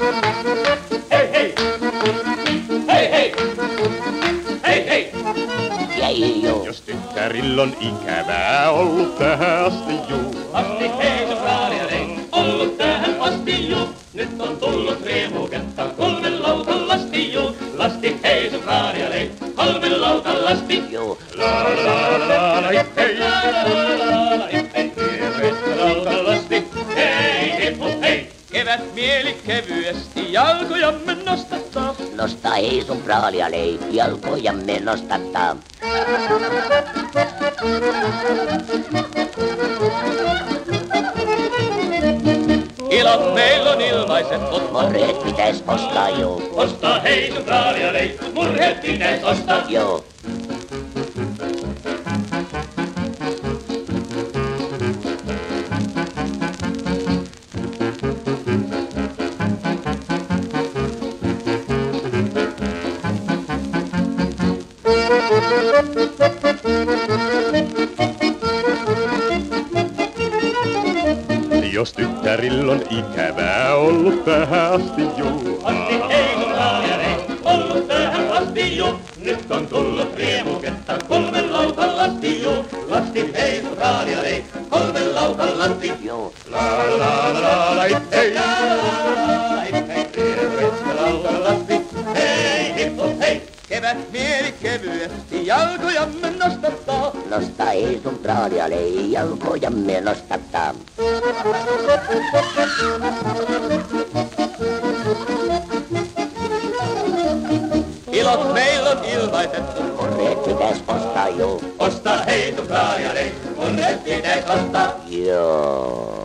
Hei hei! Hei hei! Hei hei! Jos tyttärillä on ikävää ollut tähän asti juu. Asti heitu kraalialei, ollut tähän asti juu. Nyt on tullut riemuketta, kolmen lautan lasti juu. Lasti heitu kraalialei, kolmen lautan lasti. Joo. La la la la la hei. Kevät mieli kevyesti jalkojamme nostattaa. Nosta ei sun praalialei, jalkojamme nostattaa. Ilot meillä on ilmaiset, mut Morreet pitäis ostaa joo. ostaa heitu kraalialei, murheet pitäis ostaa. Joo. Jos tyttärillä on ikävää ollut tähän asti juu. Asti heitu kraalialei, ollut tähän asti jo. Nyt on tullut riemuketta, kolmen lautan lasti jo. Lasti heitu kraalialei, kolmen lautan lasti. Joo. La la la la la hei. Kevät mieli kevyesti jalkojamme nostattaa. Nosta ei sun praalialei, jalkojamme nostattaa. Ilot meillä on ilmaiset, Morreet pitäis ostaa joo. osta heitu kraalialei, murheet pitäis ostaa. Joo.